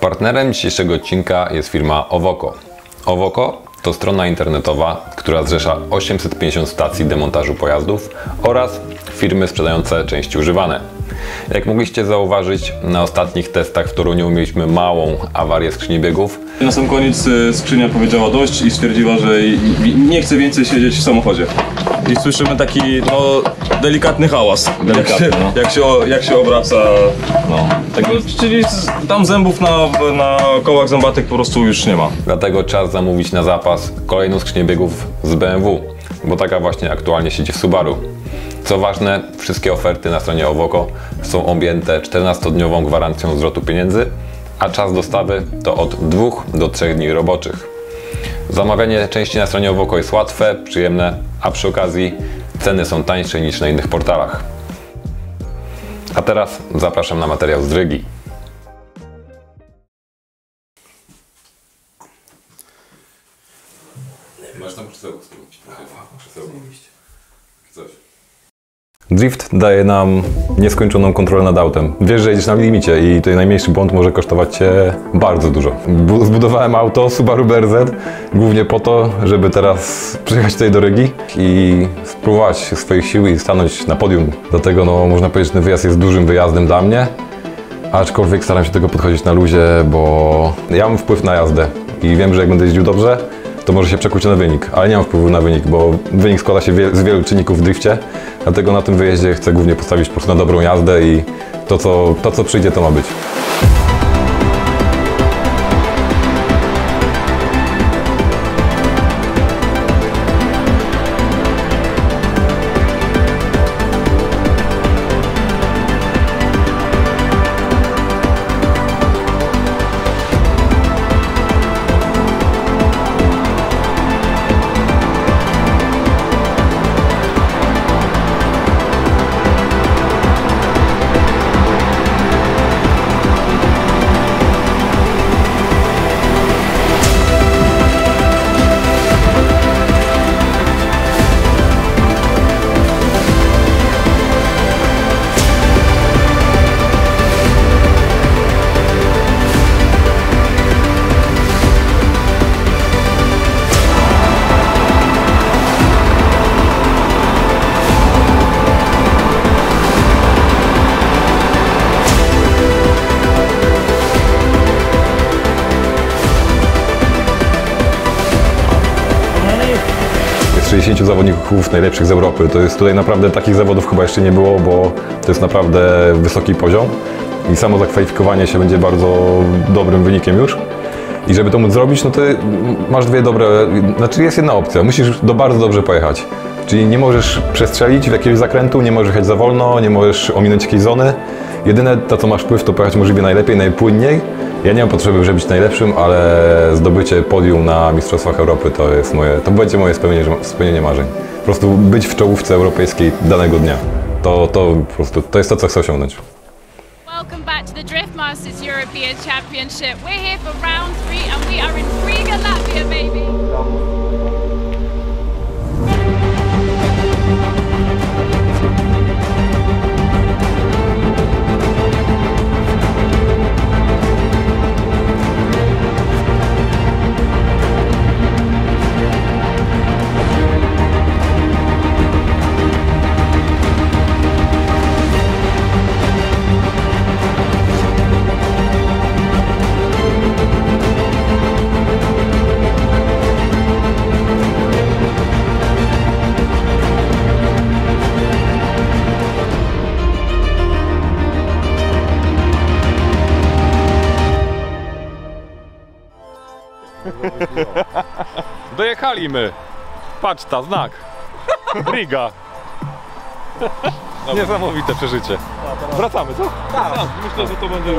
Partnerem dzisiejszego odcinka jest firma Owoko. Owoko to strona internetowa, która zrzesza 850 stacji demontażu pojazdów oraz firmy sprzedające części używane. Jak mogliście zauważyć, na ostatnich testach w Toruniu mieliśmy małą awarię skrzyni biegów. Na sam koniec y, skrzynia powiedziała dość i stwierdziła, że nie chce więcej siedzieć w samochodzie. I słyszymy taki no, delikatny hałas. Delikatny, jak, się, no. jak, się, jak się obraca. No. Tak, czyli z- tam zębów na, na kołach zębatych po prostu już nie ma. Dlatego czas zamówić na zapas kolejną skrzynię biegów z BMW, bo taka właśnie aktualnie siedzi w Subaru. Co ważne, wszystkie oferty na stronie Owoko są objęte 14-dniową gwarancją zwrotu pieniędzy, a czas dostawy to od 2 do 3 dni roboczych. Zamawianie części na stronie Owoko jest łatwe, przyjemne, a przy okazji ceny są tańsze niż na innych portalach. A teraz zapraszam na materiał z Rygi. Drift daje nam nieskończoną kontrolę nad autem. Wiesz, że jedziesz na limicie i tutaj najmniejszy błąd może kosztować Cię bardzo dużo. Bu- Zbudowałem auto Subaru BRZ głównie po to, żeby teraz przyjechać tutaj do Rygi i spróbować swoich sił i stanąć na podium. Dlatego no, można powiedzieć, że ten wyjazd jest dużym wyjazdem dla mnie. Aczkolwiek staram się do tego podchodzić na luzie, bo ja mam wpływ na jazdę i wiem, że jak będę jeździł dobrze, to może się przekuć na wynik, ale nie mam wpływu na wynik, bo wynik składa się z wielu czynników w drifcie, dlatego na tym wyjeździe chcę głównie postawić po prostu na dobrą jazdę i to co, to, co przyjdzie, to ma być. Najlepszych z Europy. To jest tutaj naprawdę takich zawodów chyba jeszcze nie było, bo to jest naprawdę wysoki poziom i samo zakwalifikowanie się będzie bardzo dobrym wynikiem już. I żeby to móc zrobić, no to masz dwie dobre, znaczy jest jedna opcja, musisz do bardzo dobrze pojechać. Czyli nie możesz przestrzelić w jakiegoś zakrętu, nie możesz jechać za wolno, nie możesz ominąć jakiejś zony. Jedyne to, co masz wpływ, to pojechać możliwie najlepiej, najpłynniej. Ja nie mam potrzeby, żeby być najlepszym, ale zdobycie podium na Mistrzostwach Europy to jest moje, to będzie moje spełnienie, spełnienie marzeń. Prostu być w czołówce europejskiej danego dnia. To, to po prostu, to jest to, co chcę osiągnąć. Welcome back to the Drift Masters European Championship. We're here for round three and we are in Riga, Latvia, baby. Dojechali my. Patrz ta, znak. Riga. Niesamowite przeżycie. Wracamy, co? Myślę, że to będzie.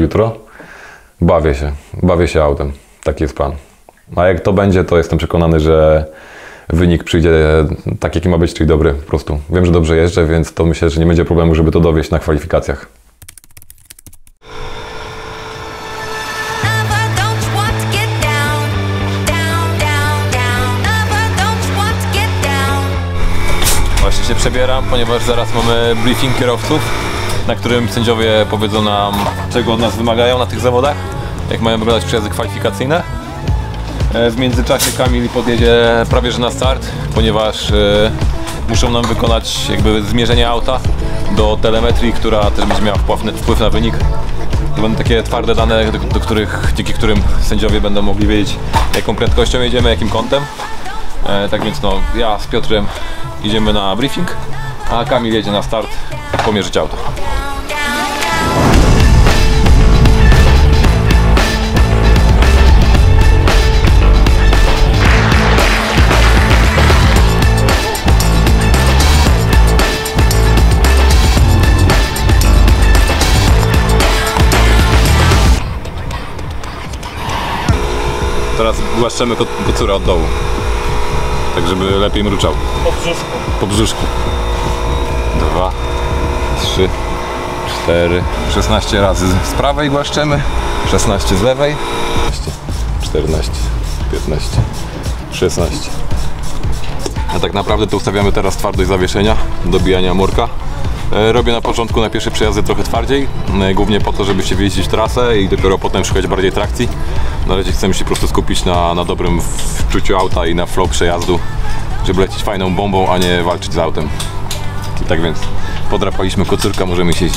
Jutro. Bawię się, bawię się autem. Taki jest plan. A jak to będzie, to jestem przekonany, że wynik przyjdzie tak, jaki ma być, czyli dobry po prostu. Wiem, że dobrze jeżdżę, więc to myślę, że nie będzie problemu, żeby to dowieść na kwalifikacjach. Właśnie się przebieram, ponieważ zaraz mamy briefing kierowców, na którym sędziowie powiedzą nam, czego od nas wymagają na tych zawodach, jak mają wyglądać przejazdy kwalifikacyjne. E, W międzyczasie Kamil podjedzie prawie że na start, ponieważ e, muszą nam wykonać jakby zmierzenie auta do telemetrii, która też będzie miała wpływ na, wynik. To będą takie twarde dane, do, do których, dzięki którym sędziowie będą mogli wiedzieć, jaką prędkością jedziemy, jakim kątem. E, tak więc no, ja z Piotrem idziemy na briefing, a Kamil jedzie na start pomierzyć auto. Teraz głaszczemy ko- kocurę od dołu, tak żeby lepiej mruczał. Po brzuszku. Po brzuszku. Dwa, trzy, cztery, 16 razy z prawej głaszczemy, 16 z lewej, 14, 15, 16. A tak naprawdę to ustawiamy teraz twardość zawieszenia, dobijania murka. E, Robię na początku na pierwsze przejazdy trochę twardziej, e, głównie po to, żeby się wjeździć w trasę i dopiero potem szukać bardziej trakcji. Na razie chcemy się po prostu skupić na, na dobrym wczuciu auta i na flow przejazdu, żeby lecieć fajną bombą, a nie walczyć z autem. Tak więc podrapaliśmy kocurka, możemy się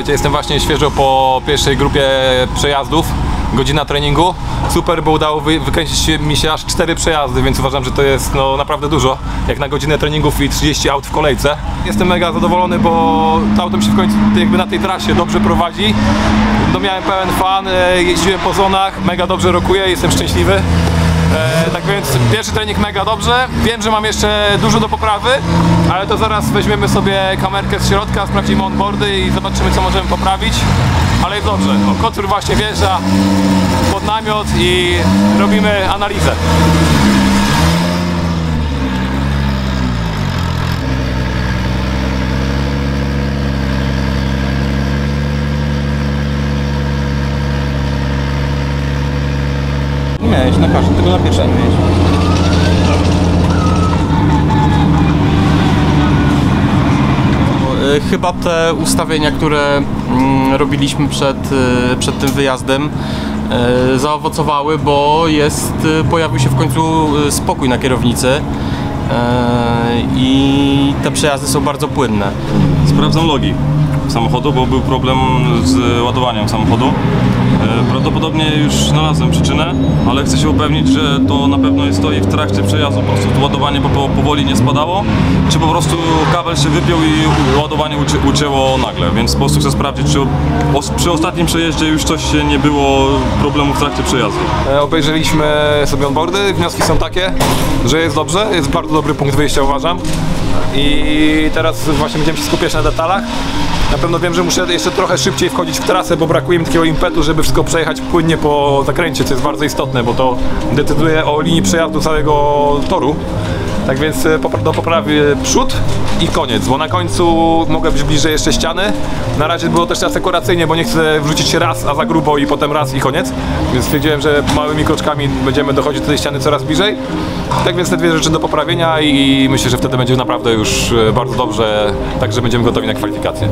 Słuchajcie, jestem właśnie świeżo po pierwszej grupie przejazdów. Godzina treningu. Super, bo udało wy, wykręcić mi się aż 4 przejazdy, więc uważam, że to jest no, naprawdę dużo. Jak na godzinę treningów i 30 aut w kolejce. Jestem mega zadowolony, bo to auto mi się w końcu jakby na tej trasie dobrze prowadzi. No, miałem pełen fan, e, jeździłem po zonach, mega dobrze rokuję, jestem szczęśliwy. E, tak więc pierwszy trening mega dobrze. Wiem, że mam jeszcze dużo do poprawy, ale to zaraz weźmiemy sobie kamerkę z środka, sprawdzimy onboardy i zobaczymy co możemy poprawić. Ale jest dobrze. O, kocur właśnie wjeżdża pod namiot i robimy analizę. Miałeś na każdym, tylko na pierwszym miałeś. E, Chyba te ustawienia, które mm, robiliśmy przed, e, przed tym wyjazdem e, zaowocowały, bo jest, pojawił się w końcu spokój na kierownicy i te przejazdy są bardzo płynne. Sprawdzam logi samochodu, bo był problem z ładowaniem samochodu. E, Prawdopodobnie już znalazłem przyczynę, ale chcę się upewnić, że to na pewno jest to i w trakcie przejazdu po prostu to ładowanie po, po, powoli nie spadało, czy po prostu kabel się wypiął i ładowanie uci, ucięło nagle, więc po prostu chcę sprawdzić, czy przy ostatnim przejeździe już coś się nie było problemu w trakcie przejazdu. E, Obejrzeliśmy sobie onboardy, wnioski są takie, że jest dobrze, jest bardzo dobry punkt wyjścia uważam. I teraz właśnie będziemy się skupiać na detalach. Na pewno wiem, że muszę jeszcze trochę szybciej wchodzić w trasę, bo brakuje mi takiego impetu, żeby wszystko przejechać płynnie po zakręcie, co jest bardzo istotne, bo to decyduje o linii przejazdu całego toru. Tak więc e, popra- dopoprawię przód i koniec, bo na końcu mogę być bliżej jeszcze ściany. Na razie było też asekuracyjnie, bo nie chcę wrzucić raz, a za grubo i potem raz i koniec. Więc stwierdziłem, że małymi kroczkami będziemy dochodzić do tej ściany coraz bliżej. Tak więc te dwie rzeczy do poprawienia i myślę, że wtedy będzie naprawdę już e, bardzo dobrze, także będziemy gotowi na kwalifikacje.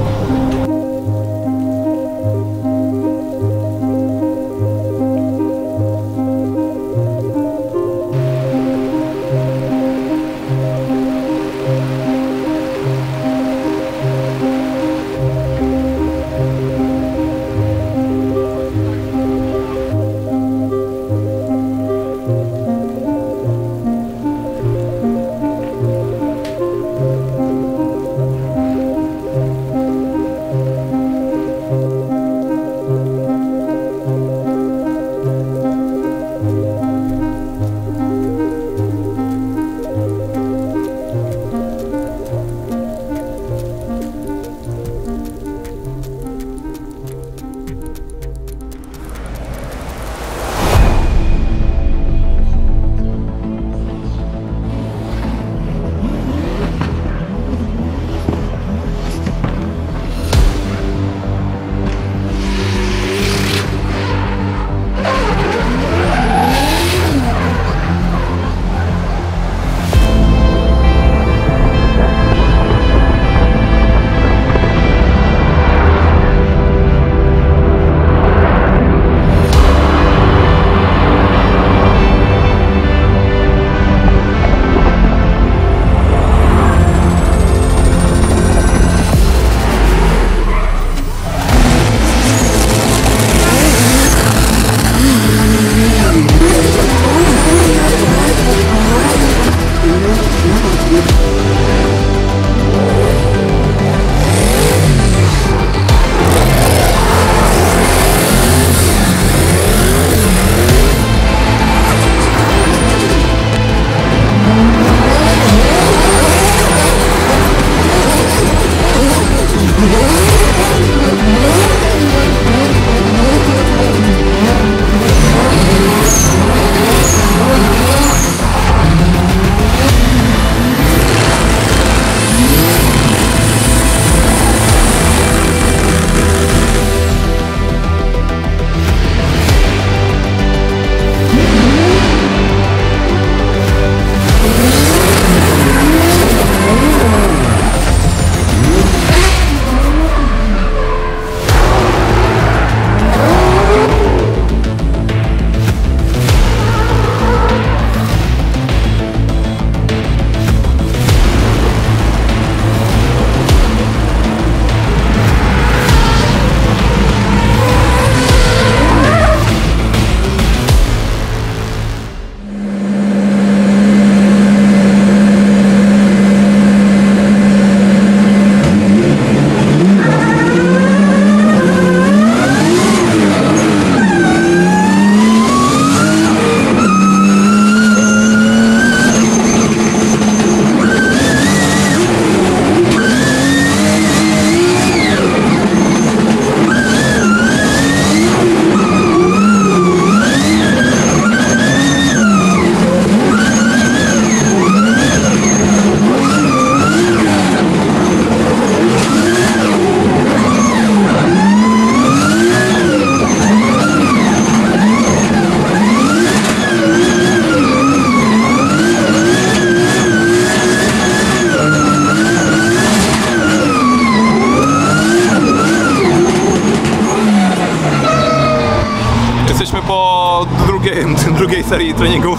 Drugiej serii treningów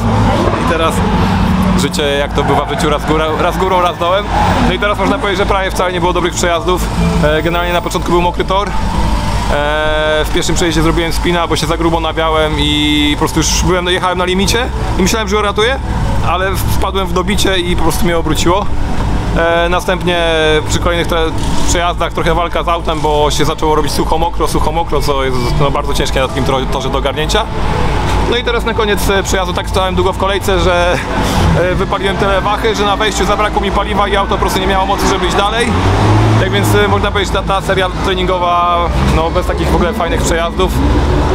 i teraz życie jak to bywa w życiu raz, góra, raz górą, raz dołem. No i teraz można powiedzieć, że prawie wcale nie było dobrych przejazdów. E, generalnie na początku był mokry tor. E, w pierwszym przejeździe zrobiłem spina, bo się za grubo nawiałem i po prostu już byłem, jechałem na limicie i myślałem, że uratuję, ale wpadłem w dobicie i po prostu mnie obróciło. E, następnie przy kolejnych przejazdach trochę walka z autem, bo się zaczęło robić sucho mokro, sucho mokro, co jest no, bardzo ciężkie na takim torze do ogarnięcia. No i teraz na koniec e, przejazdu tak stałem długo w kolejce, że e, wypaliłem tyle wachy, że na wejściu zabrakło mi paliwa i auto po prostu nie miało mocy, żeby iść dalej. Tak więc e, można powiedzieć, ta, ta seria treningowa, no bez takich w ogóle fajnych przejazdów.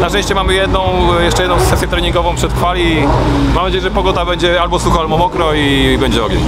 Na szczęście mamy jedną, jeszcze jedną sesję treningową przed kwali. Mam nadzieję, że pogoda będzie albo sucho, albo mokro i będzie ogień.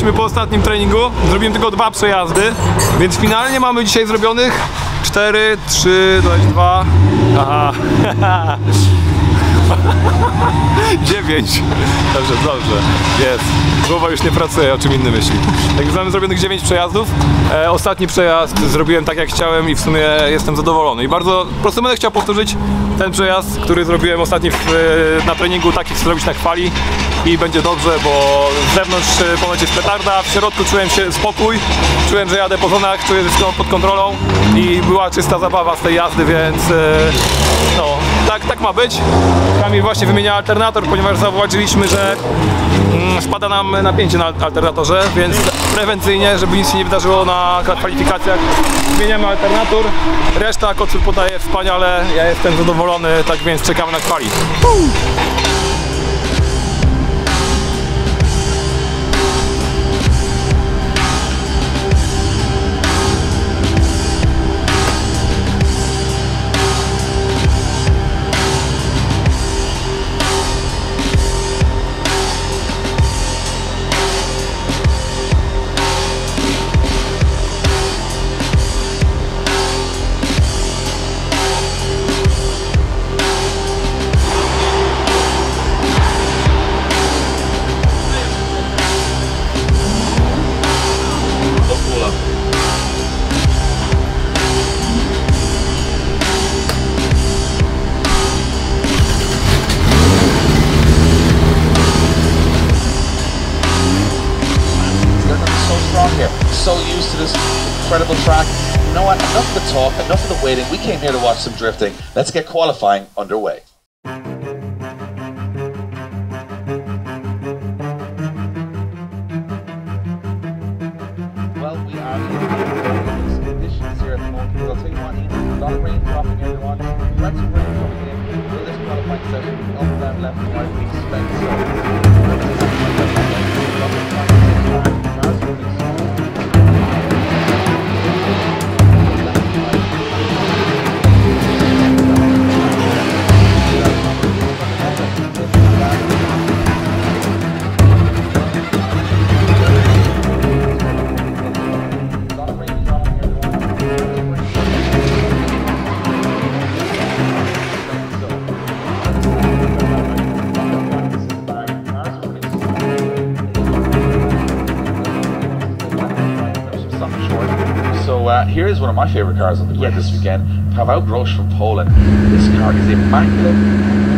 Jesteśmy po ostatnim treningu. Zrobiłem tylko dwa przejazdy, więc finalnie mamy dzisiaj zrobionych 4, 3, 2. Aha. 9. Dobrze, dobrze. Jest. Głowa już nie pracuje, o czym innym myśli. Tak więc mamy zrobionych 9 przejazdów. E, ostatni przejazd zrobiłem tak jak chciałem i w sumie jestem zadowolony. I bardzo po prostu będę chciał powtórzyć ten przejazd, który zrobiłem ostatni w, e, na treningu, tak jak chcę zrobić na chwali. I będzie dobrze, bo z zewnątrz e, ponoć jest petarda, w środku czułem się spokój, czułem, że jadę po zonach, czuję, że wszystko pod kontrolą i była czysta zabawa z tej jazdy, więc e, no, tak, tak ma być. Kamil właśnie wymienia alternator, ponieważ zauważyliśmy, że mm, spada nam napięcie na alternatorze, więc prewencyjnie, żeby nic się nie wydarzyło na kwalifikacjach, zmieniamy alternator. Reszta kocur podaje wspaniale, ja jestem zadowolony, tak więc czekamy na kwali. Enough of the talk, enough of the waiting. We came here to watch some drifting. Let's get qualifying underway. Is one of my favorite cars on the grid this weekend. Paweł Grosz from Poland. This car is immaculate.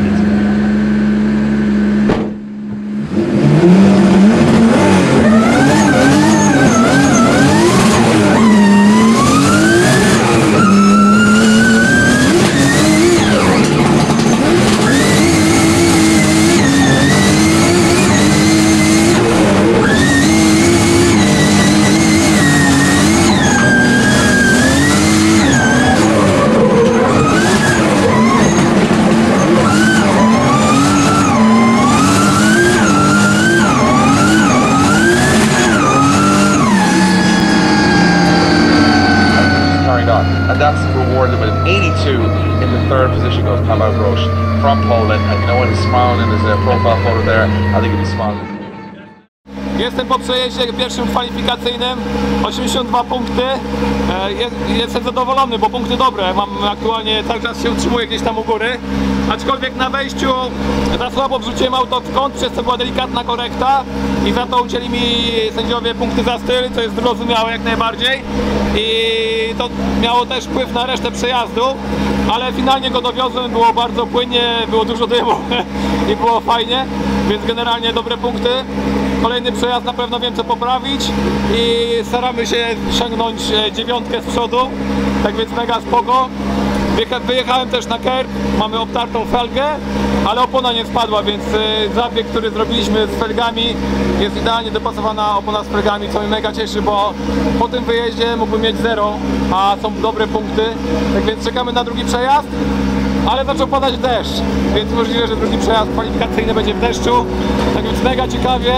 Przejeździe pierwszym kwalifikacyjnym, 82 punkty. E, jest, jestem zadowolony, bo punkty dobre. Mam aktualnie cały czas się utrzymuję gdzieś tam u góry. Aczkolwiek na wejściu za słabo wrzuciłem auto w kąt, przez co była delikatna korekta i za to ucięli mi sędziowie punkty za styl, co jest zrozumiałe jak najbardziej. I to miało też wpływ na resztę przejazdu, ale finalnie go dowiozłem, było bardzo płynnie, było dużo dymu i było fajnie, więc generalnie dobre punkty. Kolejny przejazd na pewno wiem co poprawić i staramy się sięgnąć e, dziewiątkę z przodu, tak więc mega spoko. Wyjecha- Wyjechałem też na kerb, mamy obtartą felgę, ale opona nie spadła, więc e, zabieg, który zrobiliśmy z felgami jest idealnie dopasowana opona z felgami, co mnie mega cieszy, bo po tym wyjeździe mógłbym mieć zero, a są dobre punkty. Tak więc czekamy na drugi przejazd ale zaczął padać deszcz, więc możliwe, że drugi przejazd kwalifikacyjny będzie w deszczu. Tak więc mega ciekawie.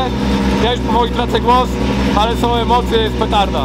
Ja już powoli tracę głos, ale są emocje, jest petarda.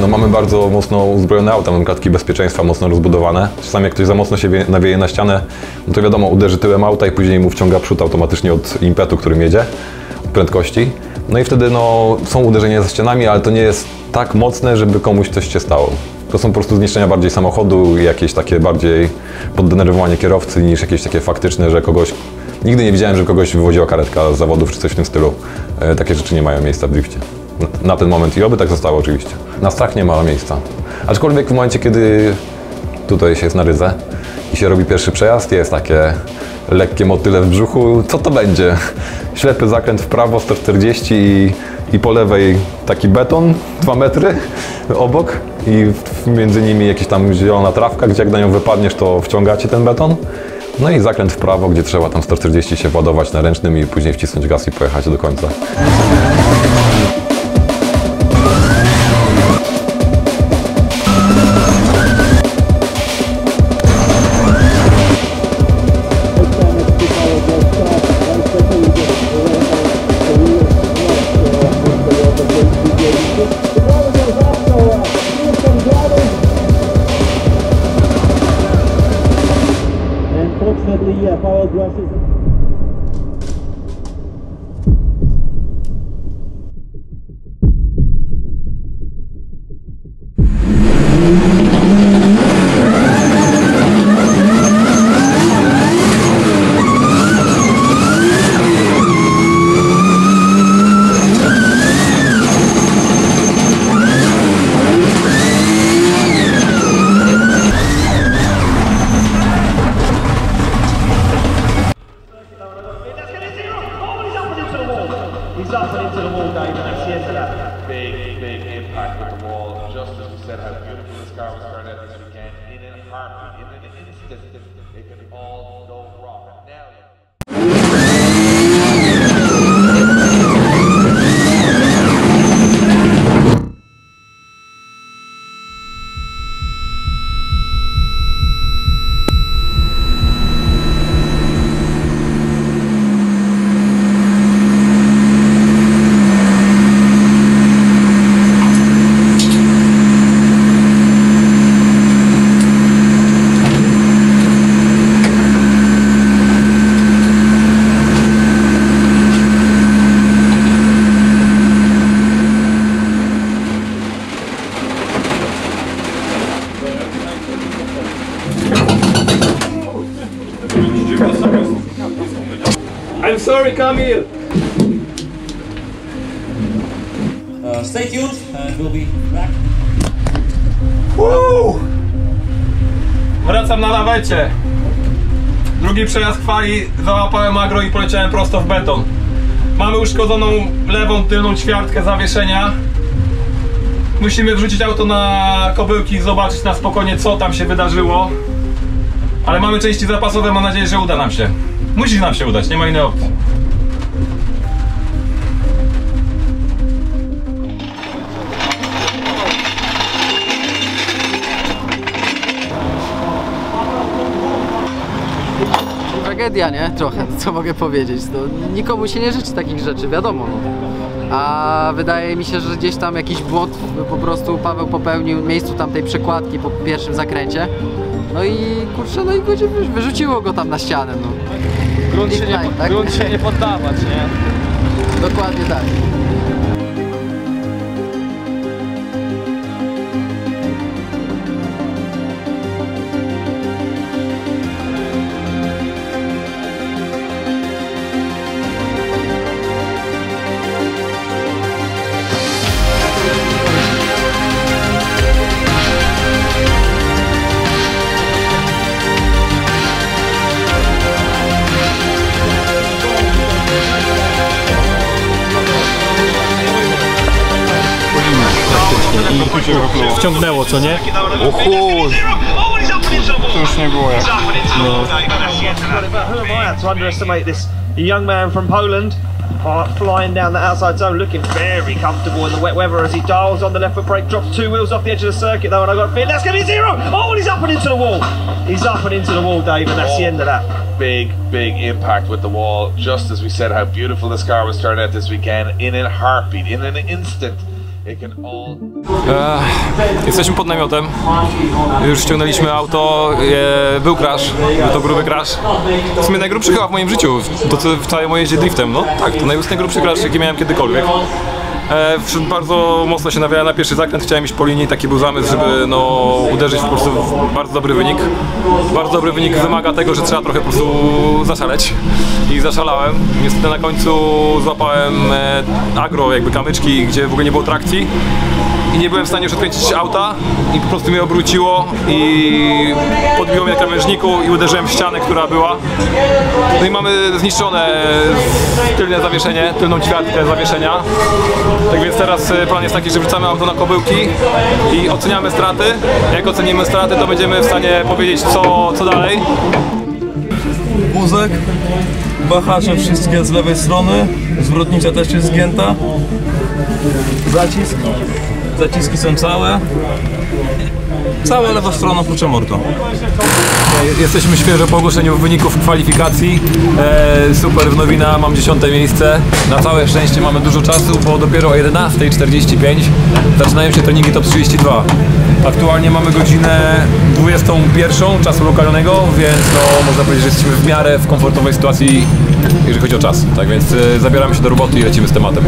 No mamy bardzo mocno uzbrojone auta, mamy klatki bezpieczeństwa mocno rozbudowane. Czasami jak ktoś za mocno się wie- nawieje na ścianę, no to wiadomo, uderzy tyłem auta i później mu wciąga przód automatycznie od impetu, którym jedzie, od prędkości. No i wtedy no, są uderzenia ze ścianami, ale to nie jest tak mocne, żeby komuś coś się stało. To są po prostu zniszczenia bardziej samochodu i jakieś takie bardziej poddenerwowanie kierowcy niż jakieś takie faktyczne, że kogoś... Nigdy nie widziałem, że kogoś wywoziła karetka z zawodów czy coś w tym stylu. E, takie rzeczy nie mają miejsca w drifcie. Na- ten moment i oby tak zostało oczywiście. Na strach nie ma miejsca. Aczkolwiek w momencie, kiedy tutaj się jest na rydze i się robi pierwszy przejazd, jest takie lekkie motyle w brzuchu. Co to będzie? Ślepy zakręt w prawo 140 i, i po lewej taki beton 2 metry obok i między nimi jakaś tam zielona trawka, gdzie jak na nią wypadniesz, to wciągacie ten beton. No i zakręt w prawo, gdzie trzeba tam 140 się władować na ręcznym i później wcisnąć gaz i pojechać do końca. Sorry, Kamil! Uh, stay tuned, and we'll be back. Wracam na lawecie. Drugi przejazd chwali, załapałem agro i poleciałem prosto w beton. Mamy uszkodzoną lewą tylną ćwiartkę zawieszenia. Musimy wrzucić auto na kobyłki i zobaczyć na spokojnie co tam się wydarzyło. Ale mamy części zapasowe, mam nadzieję, że uda nam się. Musi nam się udać, nie ma innej opcji. Tragedia, nie? Trochę, co mogę powiedzieć. No, nikomu się nie życzy takich rzeczy, wiadomo. No. A wydaje mi się, że gdzieś tam jakiś błąd po prostu Paweł popełnił w miejscu tamtej przekładki po pierwszym zakręcie. No i kurczę, no i go wy- wyrzuciło go tam na ścianę, no. Grunt się nie- tak? grunt się nie poddawać, nie? Dokładnie tak. Wciągnęło, co nie? To już nie było jak. But who am I to underestimate this young man from Poland uh, flying down the outside zone, looking very comfortable in the wet weather as he dials on the left foot brake, drops two wheels off the edge of the circuit though, and I got a feel that's going to be zero. Oh, and he's up and into the wall. He's up and into the wall, Dave, and that's the end of that. big, big impact with the wall. Just as we said, how beautiful this car was turned out this weekend. In a heartbeat, in an instant, it can all. Jesteśmy pod namiotem. Już ściągnęliśmy auto. E, był crash. Był to gruby crash. W sumie najgrubszy chyba w moim życiu. To co w całej mojej jeździe driftem. No tak, to naj- najgrubszy crash jaki miałem kiedykolwiek. E, bardzo mocno się nawiałem na pierwszy zakręt, chciałem iść po linii, taki był zamysł, żeby no, uderzyć po prostu w bardzo dobry wynik. Bardzo dobry wynik wymaga tego, że trzeba trochę po prostu zaszaleć i zaszalałem. Niestety na końcu złapałem e, agro, jakby kamyczki, gdzie w ogóle nie było trakcji i nie byłem w stanie już odkręcić auta i po prostu mnie obróciło i podbiło mnie na krawężniku i uderzyłem w ścianę, która była. No i mamy zniszczone tylne zawieszenie, tylną ćwiartkę zawieszenia. Tak więc teraz e, plan jest taki, że wrzucamy auto na kobyłki i oceniamy straty. Jak ocenimy straty, to będziemy w stanie powiedzieć co, co dalej. Wózek, wahacze wszystkie z lewej strony, zwrotnica też jest zgięta. Zacisk, zaciski są całe. Cała lewa strona oprócz amorto. Jesteśmy świeżo po ogłoszeniu wyników kwalifikacji. E, super nowina, mam dziesiąte miejsce. Na całe szczęście mamy dużo czasu, bo dopiero o 11.45 zaczynają się treningi top 32. Aktualnie mamy godzinę 21 czasu lokalnego, więc no, można powiedzieć, że jesteśmy w miarę w komfortowej sytuacji, jeżeli chodzi o czas. Tak więc e, zabieramy się do roboty i lecimy z tematem.